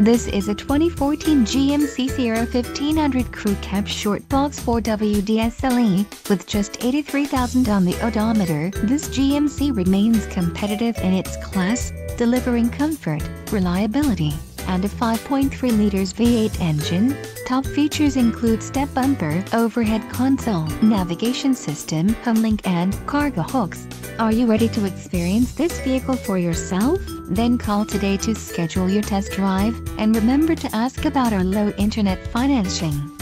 This is a 2014 GMC Sierra 1500 Crew Cab Short Box 4WD SLE, with just 83,000 on the odometer. This GMC remains competitive in its class, delivering comfort, reliability, and a 5.3 liters V8 engine. Top features include step bumper, overhead console, navigation system, homelink and cargo hooks. Are you ready to experience this vehicle for yourself? Then call today to schedule your test drive, and remember to ask about our low internet financing.